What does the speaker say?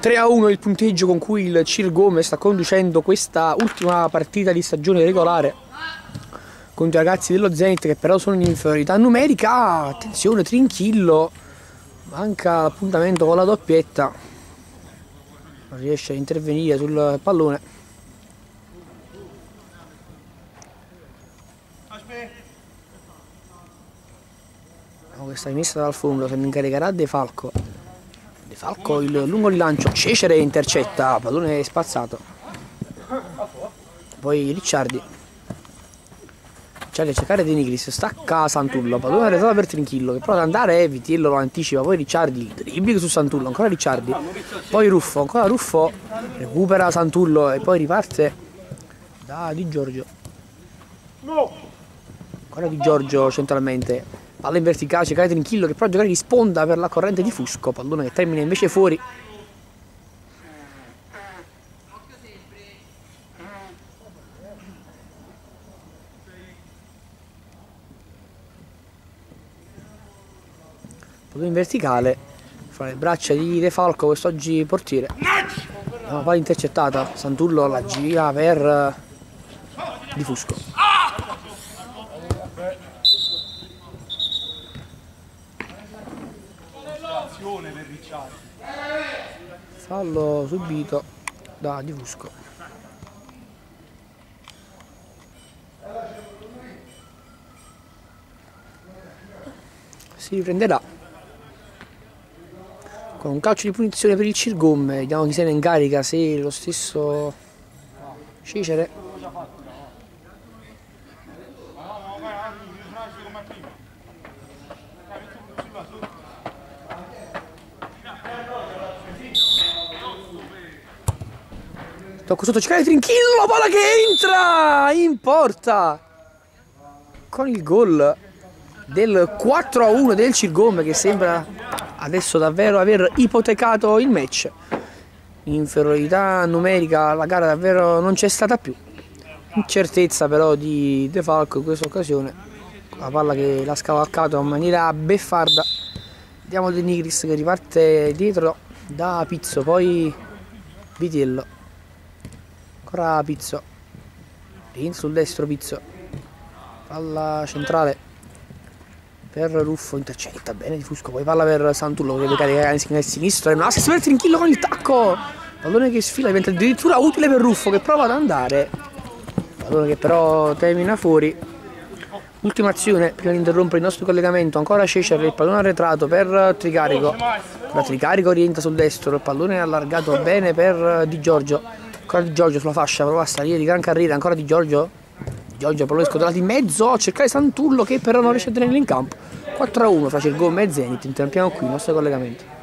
3 a 1 il punteggio con cui il Cirgome sta conducendo questa ultima partita di stagione regolare contro i ragazzi dello Zenit che però sono in inferiorità numerica. Attenzione, Trinchillo manca l'appuntamento con la doppietta, non riesce a intervenire sul pallone. questa rimessa dal fondo se ne incaricherà De Falco Falco il lungo rilancio Cecere intercetta pallone spazzato. Poi Ricciardi. Ricciardi a cercare De Nigris stacca Santullo pallone arretrato per Trinchillo che prova ad andare Vitiello lo anticipa poi Ricciardi dribbling su Santullo ancora Ricciardi poi Ruffo ancora Ruffo recupera Santullo e poi riparte da Di Giorgio. Ancora Di Giorgio centralmente Palla in verticale, cercare Trinchillo che però giocare di sponda per la corrente di Fusco. Pallone che termina invece fuori. Pallone in verticale. Fra le braccia di De Falco quest'oggi portiere. Una palla intercettata. Santullo la gira per eh, Di Fusco. Fallo subito da Di Fusco si riprenderà con un calcio di punizione per il Cirgomme vediamo chi se ne incarica se lo stesso Cicere Tocco sotto cercare Trinchillo, palla che entra in porta con il gol del 4 a 1 del Cirgome che sembra adesso davvero aver ipotecato il match. Inferiorità numerica la gara davvero non c'è stata più. Incertezza però di De Falco in questa occasione. La palla che l'ha scavalcato in maniera beffarda. Vediamo De Nigris che riparte dietro da Pizzo, poi Vitiello ancora Pizzo. In sul destro Pizzo. Palla centrale per Ruffo intercetta bene di Fusco poi palla per Santullo che deve caricare nel sinistro e un assist per Trinchillo con il tacco. Pallone che sfila diventa addirittura utile per Ruffo che prova ad andare. Pallone che però termina fuori. Ultima azione prima di interrompere il nostro collegamento ancora Cecer il pallone arretrato per Tricarico. La Tricarico orienta sul destro il pallone è allargato bene per Di Giorgio ancora di Giorgio sulla fascia prova a salire di gran carriera ancora di Giorgio. Giorgio però scodrato in mezzo a cercare Santullo che però non riesce a tenerlo in campo. 4 a 1 fra Cirgome e Zenit interrompiamo qui il nostro collegamento